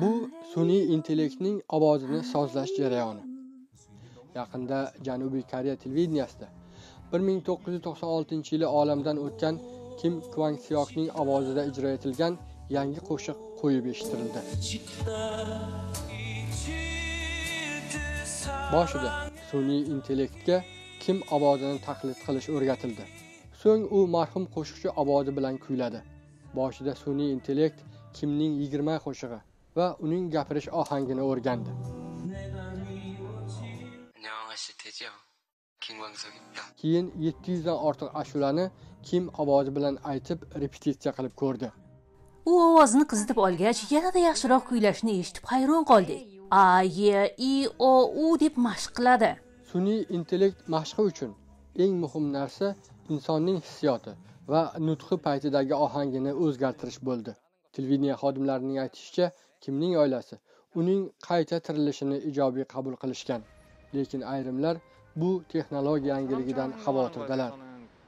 bu sun'iy intellektning ovozini sozlash jarayoni. Yaqinda janubiy koreya televideniyasida 1996 yili olamdan o'tgan kim kvang siyokning ovozida ijro etilgan yangi qo'shiq qo'yib eshittirildi boshida sun'iy intellektga kim ovozini taqlid qilish o'rgatildi. So'ng u marhum qo'shiqchi ovozi bilan kuyladi. boshida sun'iy intellekt kimning yigirma qo'shig'i va uning gapirish ohangini o'rgandi. Keyin yetti yuzdan ortiq ashulani kim ovozi bilan aytib repetitsiya qilib ko'rdi. U ovozini qizitib olgach yanada yaxshiroq kuylashni eshitib hayron qoldik. A ye i o u deb mashq qiladi. Sun'iy intellekt mashqi uchun eng muhim narsa insonning hissiyoti va nutqi paytidagi ohangini o'zgartirish bo'ldi televideniya xodimlarining aytishicha kimning oilasi uning qayta tirilishini ijobiy qabul qilishgan lekin ayrimlar bu texnologiya yangiligidan xavotirdalar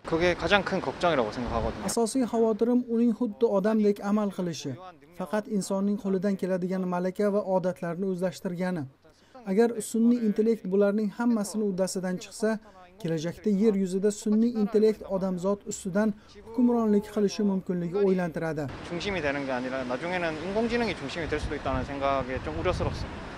그게 가장 큰 걱정이라고 생각하거든요. asosiy xavotirim uning xuddi odamdek amal qilishi faqat insonning qo'lidan keladigan malaka va odatlarni o'zlashtirgani agar sun'iy intellekt bularning hammasini uddasidan chiqsa kelajakda yer yuzida sun'iy intellekt odamzod ustidan hukmronlik qilishi mumkinligi o'ylantiradi 중심이 되는 게 아니라 나중에는 인공지능이 중심이 될 수도 있다는 생각에 좀 우려스럽습니다.